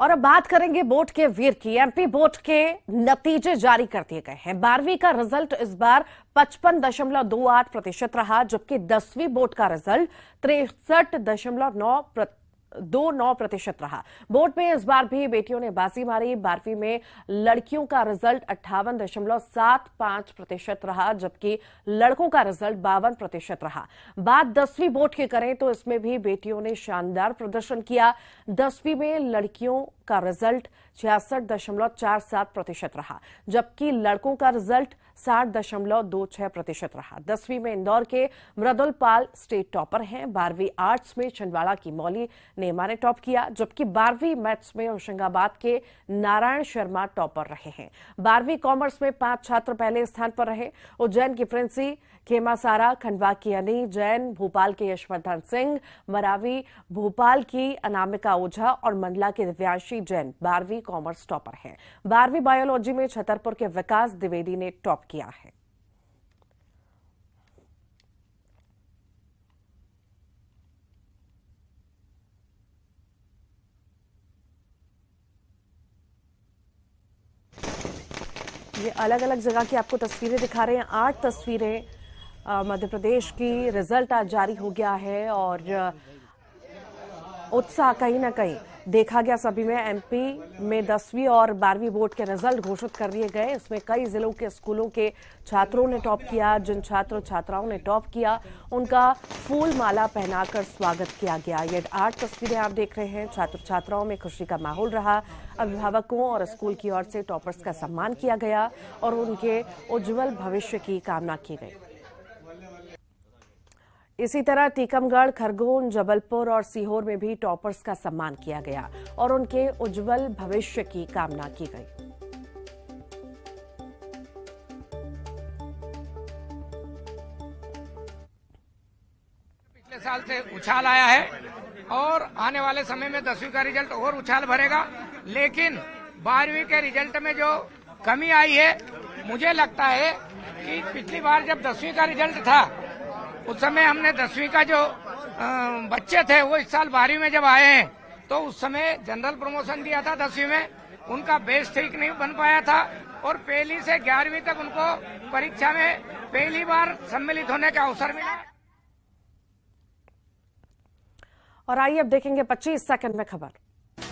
और अब बात करेंगे बोर्ड के वीर की। एमपी बोर्ड के नतीजे जारी कर दिए गए हैं। बारहवीं का रिज़ल्ट इस बार पचपन दशमलव दो आठ प्रतिशत रहा, जबकि दसवीं बोर्ड का रिज़ल्ट तिरसठ दशमलव नौ दो नौ प्रतिशत रहा। बोर्ड में इस बार भी बेटियों ने बाजी मारी। बारहवीं में लड़कियों का रिज़ल्ट अट्ठावन दशमलव सात पाँच प्रतिशत रहा, जबकि लड़कों का रिज़ल्ट बावन प्रतिशत रहा। बात दसवीं बोर्ड की करें तो इसमें भी बेटियों ने शानदार प्रदर्शन किया। दसवीं में लड़कियों का रिज़ल्ट छियासठ दशमलव चार सात प्रतिशत रहा, जबकि लड़कों का रिज़ल्ट साठ दशमलव दो छह प्रतिशत रहा। दसवीं में इंदौर के मृदुल पाल स्टेट टॉपर हैं। बारहवीं आर्ट्स में छिंदवाड़ा की मौली नेमा ने टॉप किया, जबकि बारहवीं मैथ्स में होशंगाबाद के नारायण शर्मा टॉपर रहे हैं। बारहवीं कॉमर्स में पाँच छात्र पहले स्थान पर रहे। उज्जैन की प्रिंसी खेमा सारा, खंडवा की अनी जैन, भोपाल के यशवर्धन सिंह, मरावी भोपाल की अनामिका ओझा और मंडला के दिव्यांशी जैन बारहवीं कॉमर्स टॉपर हैं। बारहवीं बायोलॉजी में छतरपुर के विकास द्विवेदी ने टॉप किया है। ये अलग अलग जगह की आपको तस्वीरें दिखा रहे हैं। आठ तस्वीरें मध्य प्रदेश की रिज़ल्ट आज जारी हो गया है और उत्साह कहीं ना कहीं देखा गया सभी में एमपी में दसवीं और बारहवीं बोर्ड के रिज़ल्ट घोषित कर दिए गए। इसमें कई जिलों के स्कूलों के छात्रों ने टॉप किया, जिन छात्र छात्राओं ने टॉप किया, उनका फूल माला पहनाकर स्वागत किया गया। ये आठ तस्वीरें आप देख रहे हैं। छात्र छात्राओं में खुशी का माहौल रहा। अभिभावकों और स्कूल की ओर से टॉपर्स का सम्मान किया गया और उनके उज्जवल भविष्य की कामना की गई। इसी तरह टीकमगढ़, खरगोन, जबलपुर और सीहोर में भी टॉपर्स का सम्मान किया गया और उनके उज्जवल भविष्य की कामना की गई। पिछले साल से उछाल आया है और आने वाले समय में दसवीं का रिज़ल्ट और उछाल भरेगा, लेकिन बारहवीं के रिज़ल्ट में जो कमी आई है, मुझे लगता है कि पिछली बार जब दसवीं का रिज़ल्ट था उस समय हमने दसवीं का जो बच्चे थे, वो इस साल बारहवीं में जब आए हैं तो उस समय जनरल प्रमोशन दिया था दसवीं में। उनका बेस ठीक नहीं बन पाया था और पहली से ग्यारहवीं तक उनको परीक्षा में पहली बार सम्मिलित होने का अवसर मिला। और आइए अब देखेंगे 25 सेकंड में खबर।